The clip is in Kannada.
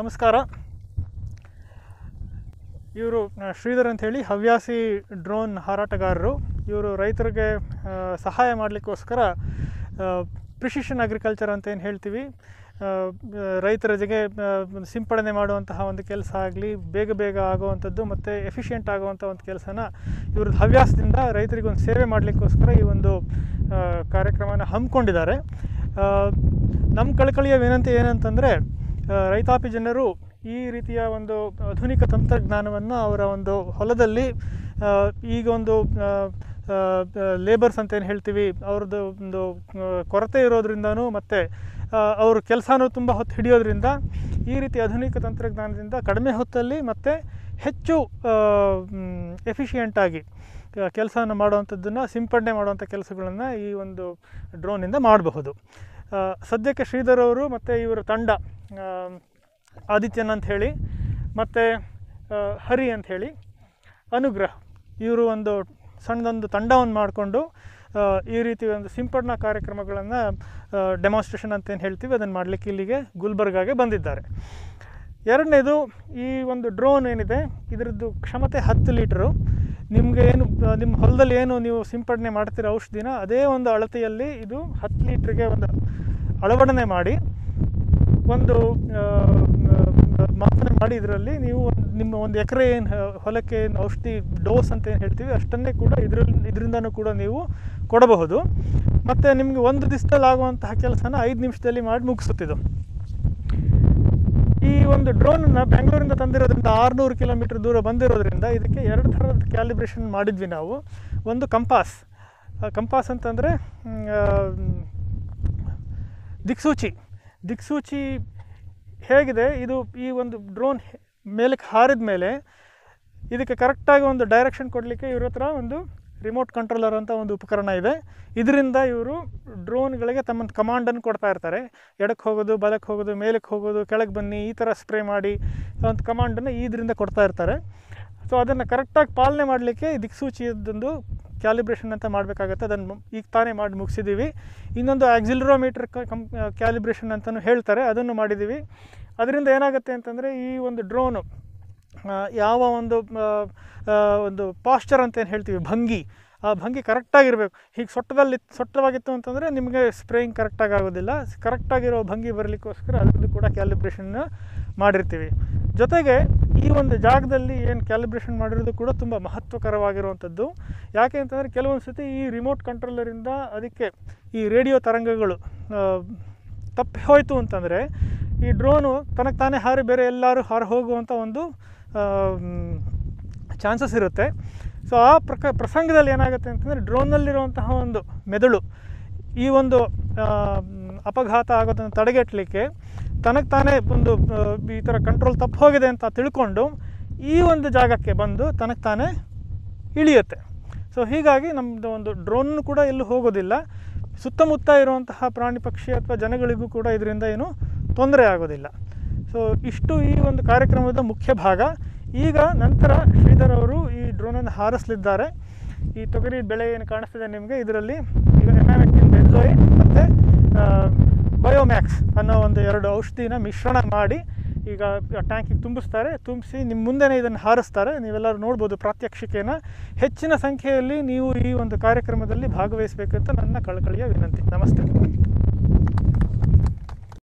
ನಮಸ್ಕಾರ. ಇವರು ಶ್ರೀಧರ್ ಹೇಳಿ ಹವ್ಯಾಸಿ ಡ್ರೋನ್ ಹಾರಾಟಗಾರರು. ಇವರು ರೈತರಿಗೆ ಸಹಾಯ ಮಾಡಲಿಕ್ಕೋಸ್ಕರ ಪ್ರಿಸಿಷನ್ ಅಗ್ರಿಕಲ್ಚರ್ ಅಂತ ಏನು ಹೇಳ್ತೀವಿ ರೈತರ ಜೊತೆಗೆ ಸಿಂಪಡಣೆ ಮಾಡುವಂತಹ ಒಂದು ಕೆಲಸ ಆಗಲಿ, ಬೇಗ ಬೇಗ ಆಗುವಂಥದ್ದು ಮತ್ತು ಎಫಿಷಿಯೆಂಟ್ ಆಗುವಂಥ ಒಂದು ಕೆಲಸನ ಇವ್ರದ್ದು ಹವ್ಯಾಸದಿಂದ ರೈತರಿಗೆ ಒಂದು ಸೇವೆ ಮಾಡಲಿಕ್ಕೋಸ್ಕರ ಈ ಒಂದು ಕಾರ್ಯಕ್ರಮನ ಹಮ್ಮಿಕೊಂಡಿದ್ದಾರೆ. ನಮ್ಮ ಕಳಕಳಿಯ ವಿನಂತಿ ಏನಂತಂದರೆ ರೈತಾಪಿ ಜನರು ಈ ರೀತಿಯ ಒಂದು ಆಧುನಿಕ ತಂತ್ರಜ್ಞಾನವನ್ನು ಅವರ ಒಂದು ಹೊಲದಲ್ಲಿ ಈಗ ಒಂದು ಲೇಬರ್ಸ್ ಅಂತ ಏನು ಹೇಳ್ತೀವಿ, ಅವ್ರದ್ದು ಒಂದು ಕೊರತೆ ಇರೋದ್ರಿಂದನೂ ಮತ್ತು ಅವರು ಕೆಲಸನೂ ತುಂಬ ಹೊತ್ತು ಹಿಡಿಯೋದ್ರಿಂದ ಈ ರೀತಿ ಆಧುನಿಕ ತಂತ್ರಜ್ಞಾನದಿಂದ ಕಡಿಮೆ ಹೊತ್ತಲ್ಲಿ ಮತ್ತು ಹೆಚ್ಚು ಎಫಿಷಿಯೆಂಟಾಗಿ ಕೆಲಸವನ್ನು ಮಾಡುವಂಥದ್ದನ್ನು, ಸಿಂಪಡಣೆ ಮಾಡುವಂಥ ಕೆಲಸಗಳನ್ನು ಈ ಒಂದು ಡ್ರೋನಿಂದ ಮಾಡಬಹುದು. ಸದ್ಯಕ್ಕೆ ಶ್ರೀಧರ್ ಅವರು ಮತ್ತು ಇವರ ತಂಡ ಆದಿತ್ಯನ್ ಅಂತ ಹೇಳಿ, ಮತ್ತು ಹರಿ ಅಂತ ಹೇಳಿ, ಅನುಗ್ರಹ. ಇವರು ಒಂದು ಸಣ್ಣದೊಂದು ತಂಡವನ್ನು ಮಾಡಿಕೊಂಡು ಈ ರೀತಿ ಒಂದು ಸಿಂಪಡಣಾ ಕಾರ್ಯಕ್ರಮಗಳನ್ನು ಡೆಮಾನ್ಸ್ಟ್ರೇಷನ್ ಅಂತ ಏನು ಹೇಳ್ತೀವಿ, ಅದನ್ನು ಮಾಡಲಿಕ್ಕೆ ಇಲ್ಲಿಗೆ ಗುಲ್ಬರ್ಗಾಗೆ ಬಂದಿದ್ದಾರೆ. ಎರಡನೇದು, ಈ ಒಂದು ಡ್ರೋನ್ ಏನಿದೆ, ಇದರದ್ದು ಕ್ಷಮತೆ ಹತ್ತು ಲೀಟ್ರು. ನಿಮಗೆ ಏನು ನಿಮ್ಮ ಹೊಲದಲ್ಲಿ ಏನು ನೀವು ಸಿಂಪಡಣೆ ಮಾಡ್ತೀರ ಔಷಧಿನ, ಅದೇ ಒಂದು ಅಳತೆಯಲ್ಲಿ ಇದು ಹತ್ತು ಲೀಟ್ರಿಗೆ ಒಂದು ಅಳವಡನೆ ಮಾಡಿ ಒಂದು ಮಾಪನ ಮಾಡಿ ಇದರಲ್ಲಿ ನೀವು ನಿಮ್ಮ ಒಂದು ಎಕರೆ ಏನು ಹೊಲಕ್ಕೆ ಏನು ಔಷಧಿ ಡೋಸ್ ಅಂತ ಏನು ಹೇಳ್ತೀವಿ, ಅಷ್ಟನ್ನೇ ಕೂಡ ಇದರಲ್ಲಿ, ಇದರಿಂದನೂ ಕೂಡ ನೀವು ಕೊಡಬಹುದು. ಮತ್ತು ನಿಮಗೆ ಒಂದು ದಿವಸದಲ್ಲಿ ಆಗುವಂತಹ ಕೆಲಸನ ಐದು ನಿಮಿಷದಲ್ಲಿ ಮಾಡಿ ಮುಗಿಸುತ್ತಿದ್ದು. ಈ ಒಂದು ಡ್ರೋನನ್ನು ಬೆಂಗಳೂರಿಂದ ತಂದಿರೋದ್ರಿಂದ ಆರುನೂರು ಕಿಲೋಮೀಟರ್ ದೂರ ಬಂದಿರೋದ್ರಿಂದ ಇದಕ್ಕೆ ಎರಡು ಥರದ ಕ್ಯಾಲಿಬ್ರೇಷನ್ ಮಾಡಿದ್ವಿ ನಾವು. ಒಂದು ಕಂಪಾಸ್ ಕಂಪಾಸ್ ಅಂತಂದರೆ ದಿಕ್ಸೂಚಿ. ದಿಕ್ಸೂಚಿ ಹೇಗಿದೆ? ಇದು ಈ ಒಂದು ಡ್ರೋನ್ ಮೇಲಕ್ಕೆ ಹಾರಿದ ಮೇಲೆ ಇದಕ್ಕೆ ಕರೆಕ್ಟಾಗಿ ಒಂದು ಡೈರೆಕ್ಷನ್ ಕೊಡಲಿಕ್ಕೆ ಇವ್ರ ಹತ್ರ ಒಂದು ರಿಮೋಟ್ ಕಂಟ್ರೋಲರ್ ಅಂತ ಒಂದು ಉಪಕರಣ ಇದೆ. ಇದರಿಂದ ಇವರು ಡ್ರೋನ್ಗಳಿಗೆ ತಮ್ಮ ಕಮಾಂಡನ್ನು ಕೊಡ್ತಾ ಇರ್ತಾರೆ. ಎಡಕ್ಕೆ ಹೋಗೋದು, ಬಲಕ್ಕೆ ಹೋಗೋದು, ಮೇಲಕ್ಕೆ ಹೋಗೋದು, ಕೆಳಗೆ ಬನ್ನಿ, ಈ ಥರ ಸ್ಪ್ರೇ ಮಾಡಿ ಒಂದು ಕಮಾಂಡನ್ನು ಇದರಿಂದ ಕೊಡ್ತಾ ಇರ್ತಾರೆ. ಸೊ ಅದನ್ನು ಕರೆಕ್ಟಾಗಿ ಪಾಲನೆ ಮಾಡಲಿಕ್ಕೆ ದಿಕ್ಸೂಚಿಯದೊಂದು ಕ್ಯಾಲಿಬ್ರೇಷನ್ ಅಂತ ಮಾಡಬೇಕಾಗತ್ತೆ. ಅದನ್ನು ಈಗ ತಾನೇ ಮಾಡಿ ಮುಗಿಸಿದ್ದೀವಿ ಇನ್ನೊಂದು ಆಕ್ಸಿಲ್ರೋಮೀಟ್ರ್ ಕಂ ಕ್ಯಾಲಿಬ್ರೇಷನ್ ಅಂತಲೂ ಹೇಳ್ತಾರೆ. ಅದನ್ನು ಮಾಡಿದ್ದೀವಿ ಅದರಿಂದ ಏನಾಗುತ್ತೆ ಅಂತಂದರೆ ಈ ಒಂದು ಡ್ರೋನು ಯಾವ ಒಂದು ಒಂದು ಪಾಶ್ಚರ್ ಅಂತ ಏನು ಹೇಳ್ತೀವಿ? ಭಂಗಿ. ಆ ಭಂಗಿ ಕರೆಕ್ಟಾಗಿರಬೇಕು ಹೀಗೆ ಸೊಟ್ಟದಲ್ಲಿ, ಸೊಟ್ಟವಾಗಿತ್ತು ಅಂತಂದರೆ ನಿಮಗೆ ಸ್ಪ್ರೇಯಿಂಗ್ ಕರೆಕ್ಟಾಗಿ ಆಗೋದಿಲ್ಲ. ಕರೆಕ್ಟಾಗಿರೋ ಭಂಗಿ ಬರಲಿಕ್ಕೋಸ್ಕರ ಅದರದ್ದು ಕೂಡ ಕ್ಯಾಲಿಬ್ರೇಷನ್ನ ಮಾಡಿರ್ತೀವಿ. ಜೊತೆಗೆ ಈ ಒಂದು ಜಾಗದಲ್ಲಿ ಏನು ಕ್ಯಾಲಿಬ್ರೇಷನ್ ಮಾಡಿರೋದು ಕೂಡ ತುಂಬ ಮಹತ್ವಕರವಾಗಿರುವಂಥದ್ದು. ಯಾಕೆ ಅಂತಂದರೆ ಕೆಲವೊಂದು ಸತಿ ಈ ರಿಮೋಟ್ ಕಂಟ್ರೋಲರಿಂದ ಅದಕ್ಕೆ ಈ ರೇಡಿಯೋ ತರಂಗಗಳು ತಪ್ಪಿ ಹೋಯಿತು ಅಂತಂದರೆ ಈ ಡ್ರೋನು ತನಗೆ ತಾನೇ ಹಾರಿ ಬೇರೆ ಎಲ್ಲರೂ ಹಾರಿ ಹೋಗುವಂಥ ಒಂದು ಚಾನ್ಸಸ್ ಇರುತ್ತೆ. ಸೊ ಆ ಪ್ರಕ, ಪ್ರಸಂಗದಲ್ಲಿ ಏನಾಗುತ್ತೆ ಅಂತಂದರೆ ಡ್ರೋನ್ನಲ್ಲಿರುವಂತಹ ಒಂದು ಮೆದುಳು ಈ ಒಂದು ಅಪಘಾತ ಆಗೋದನ್ನು ತಡೆಗಟ್ಟಲಿಕ್ಕೆ ತನಗೆ ತಾನೇ ಒಂದು ಈ ಥರ ಕಂಟ್ರೋಲ್ ತಪ್ಪು ಹೋಗಿದೆ ಅಂತ ತಿಳ್ಕೊಂಡು ಈ ಒಂದು ಜಾಗಕ್ಕೆ ಬಂದು ತನಗೆ ತಾನೇ ಇಳಿಯುತ್ತೆ. ಸೊ ಹೀಗಾಗಿ ನಮ್ಮದು ಒಂದು ಡ್ರೋನ್ ಕೂಡ ಎಲ್ಲೂ ಹೋಗೋದಿಲ್ಲ. ಸುತ್ತಮುತ್ತ ಇರುವಂತಹ ಪ್ರಾಣಿ ಪಕ್ಷಿ ಅಥವಾ ಜನಗಳಿಗೂ ಕೂಡ ಇದರಿಂದ ಏನು ತೊಂದರೆ ಆಗೋದಿಲ್ಲ. ಸೊ ಇಷ್ಟು ಈ ಒಂದು ಕಾರ್ಯಕ್ರಮದ ಮುಖ್ಯ ಭಾಗ. ಈಗ ನಂತರ ಶ್ರೀಧರ್ ಅವರು ಈ ಡ್ರೋನನ್ನು ಹಾರಿಸಲಿದ್ದಾರೆ. ಈ ತೊಗರಿ ಬೆಳೆ ಏನು ಕಾಣಿಸ್ತಿದೆ ನಿಮಗೆ? ಇದರಲ್ಲಿ ಈಗ ಎಂ ಎಕ್ಟಿನ್ ಬೆಂಜೋಯ್ ಮತ್ತು ಬಯೋಮ್ಯಾಕ್ಸ್ ಅನ್ನೋ ಒಂದು ಎರಡು ಔಷಧಿನ ಮಿಶ್ರಣ ಮಾಡಿ ಈಗ ಟ್ಯಾಂಕಿಗೆ ತುಂಬಿಸ್ತಾರೆ. ತುಂಬಿಸಿ ನಿಮ್ಮ ಮುಂದೆನೇ ಇದನ್ನು ಹಾರಿಸ್ತಾರೆ. ನೀವೆಲ್ಲರೂ ನೋಡ್ಬೋದು ಪ್ರಾತ್ಯಕ್ಷಿಕೆನ. ಹೆಚ್ಚಿನ ಸಂಖ್ಯೆಯಲ್ಲಿ ನೀವು ಈ ಒಂದು ಕಾರ್ಯಕ್ರಮದಲ್ಲಿ ಭಾಗವಹಿಸಬೇಕಂತ ನನ್ನ ಕಳಕಳಿಯ ವಿನಂತಿ. ನಮಸ್ತೆ.